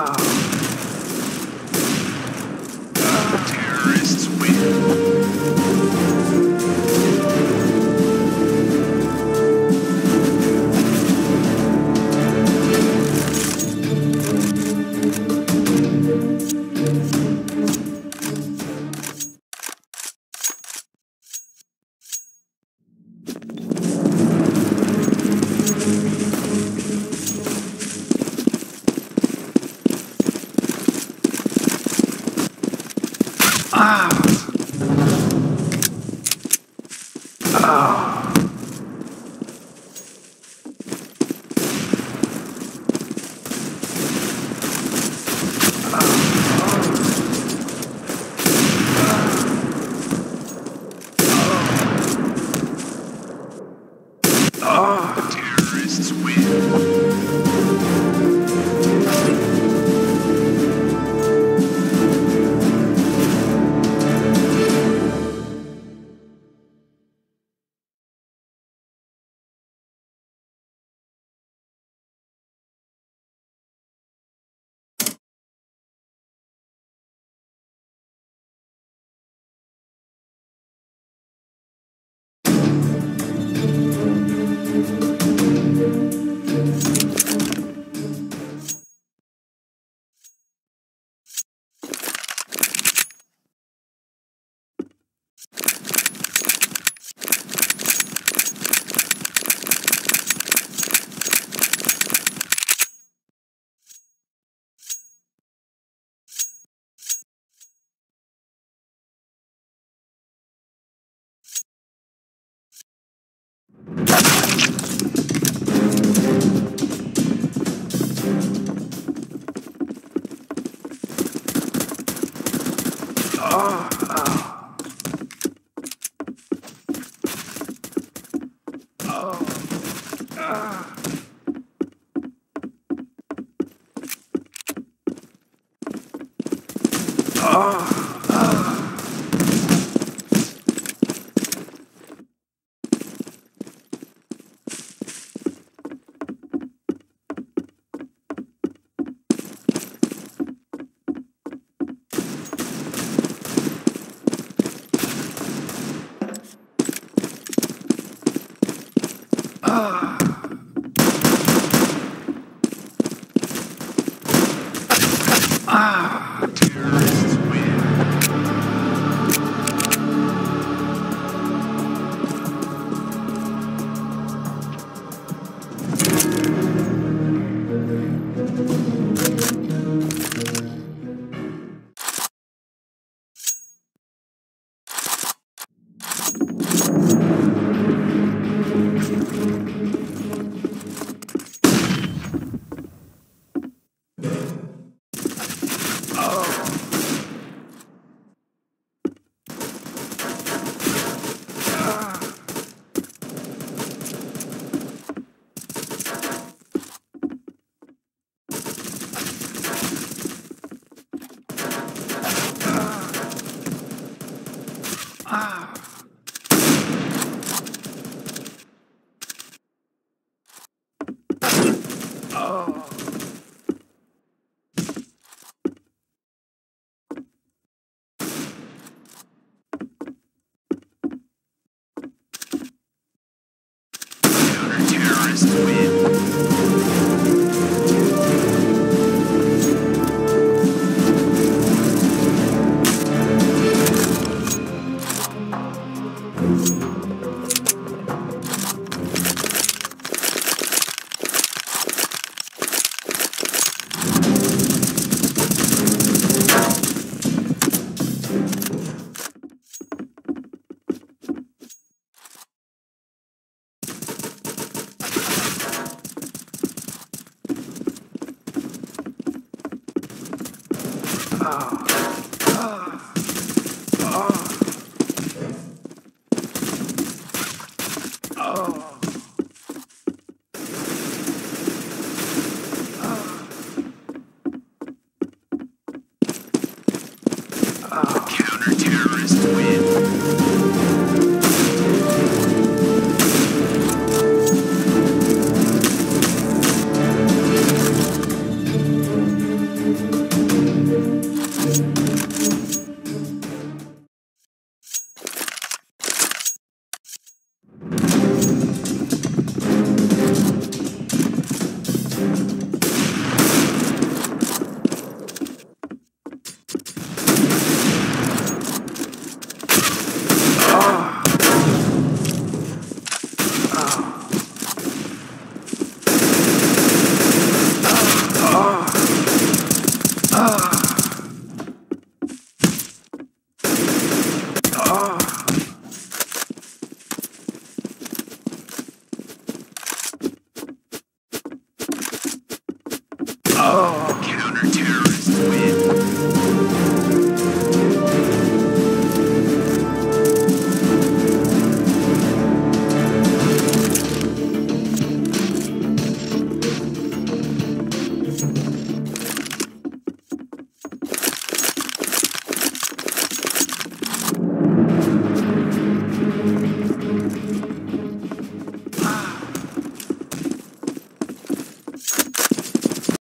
Terrorists Terrorists win. Terrorists win. 啊。